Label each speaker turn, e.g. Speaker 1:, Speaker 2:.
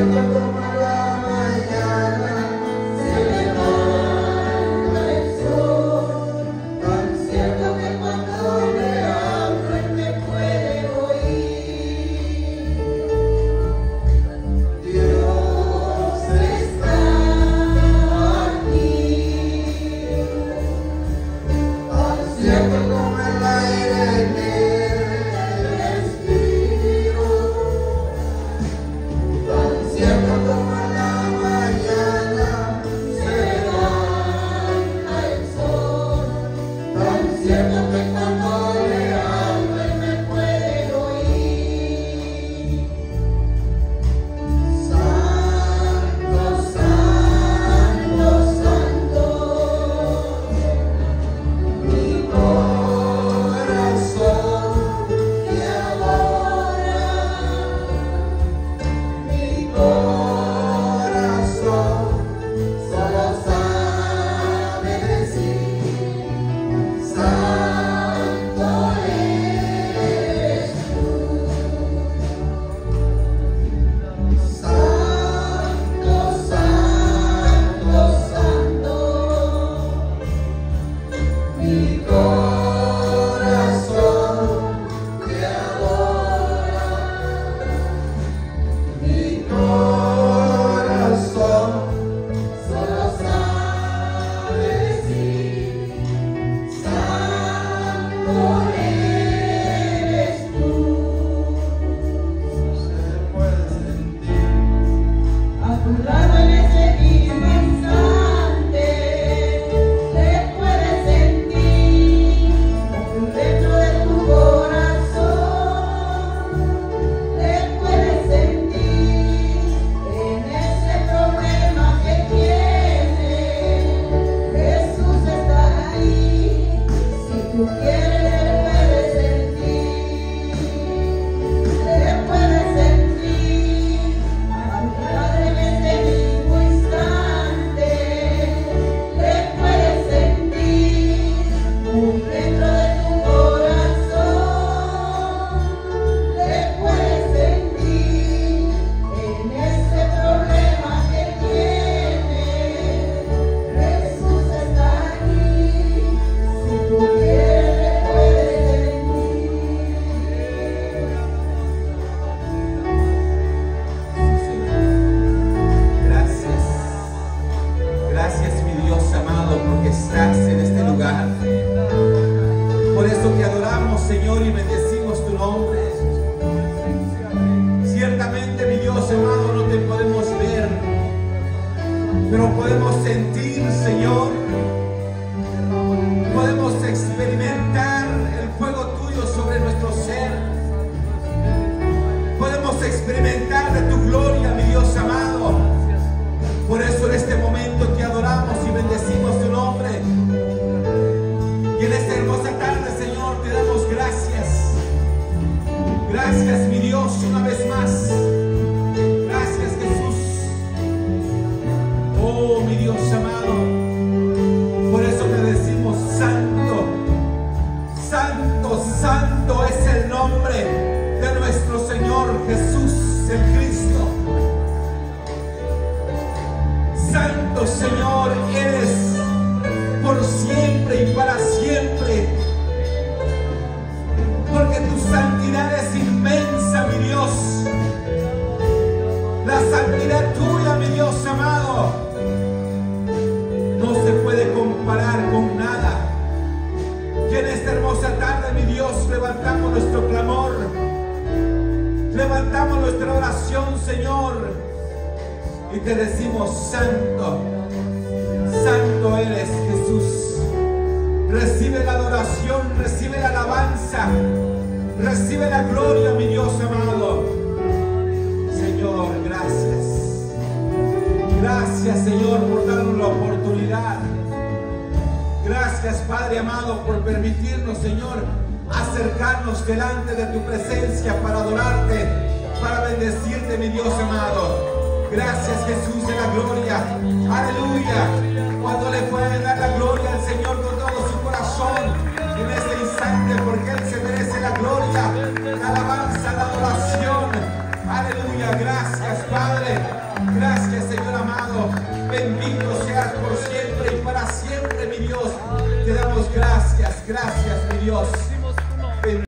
Speaker 1: Thank you. Estás en este lugar. Por eso te adoramos, Señor, y bendecimos tu nombre. Ciertamente, mi Dios amado, no te podemos ver, pero podemos sentir, Señor. Podemos experimentar el fuego tuyo sobre nuestro ser. Podemos experimentar de tu gloria, mi Dios amado. Por eso en este y bendecimos tu nombre. Y en esta hermosa tarde, Señor, te damos gracias. Gracias, mi Dios, una vez más. Levantamos nuestro clamor. Levantamos nuestra oración, Señor y te decimos, Santo, Santo eres Jesús. Recibe la adoración, recibe la alabanza, recibe la gloria, mi Dios amado. Señor, gracias. Gracias, Señor, por darnos la oportunidad. Gracias, Padre amado, por permitirnos, Señor, acercarnos delante de tu presencia para adorarte, para bendecirte, mi Dios amado. Gracias Jesús de la gloria. Aleluya. Cuando le pueden dar la gloria al Señor con todo su corazón en este instante, porque Él se merece la gloria, la alabanza, la adoración. Aleluya. Gracias Padre. Gracias Señor amado. Bendito seas por siempre y para siempre, mi Dios. Te damos gracias. Gracias, mi Dios.